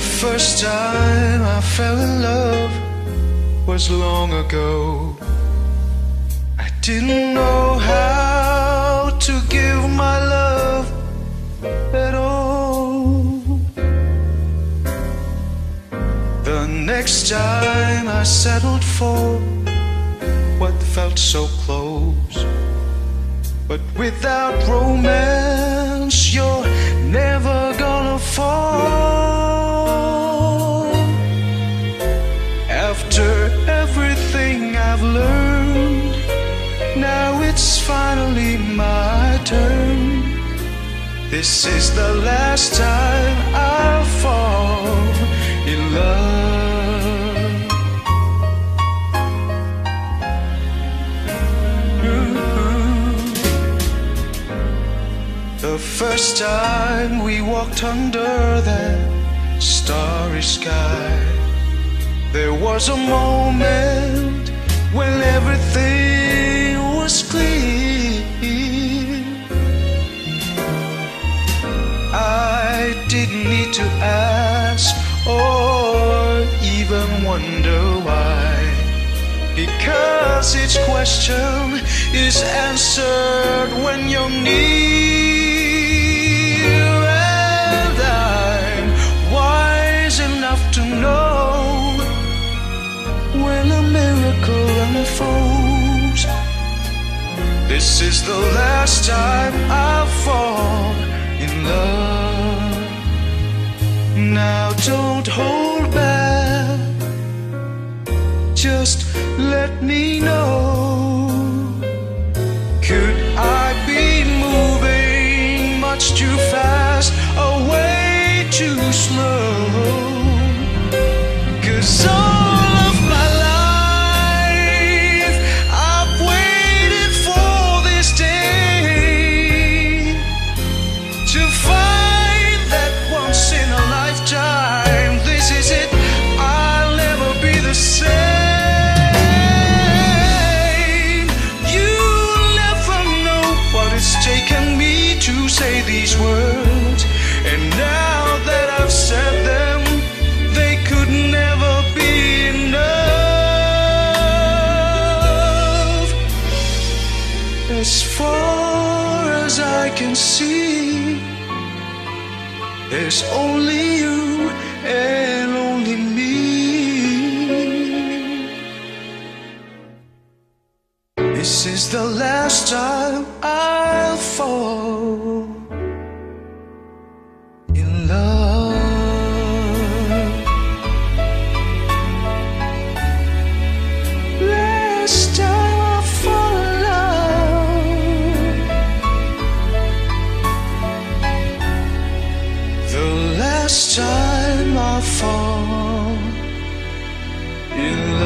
first time I fell in love was long ago. I didn't know how to give my love at all. The next time I settled for what felt so close. But without romance, you're never gonna fall. It's finally my turn. This is the last time I'll fall in love. The first time we walked under that starry sky, there was a moment to ask or even wonder why. Because each question is answered when you're near. And I'm wise enough to know when a miracle unfolds. This is the last time I'll fall in love. Now don't hold back. Just let me know. Could I be moving much too fast or way too slow? These words, and now that I've said them, they could never be enough. As far as I can see, there's only you and only me. This is the last time I'll fall This time I fall in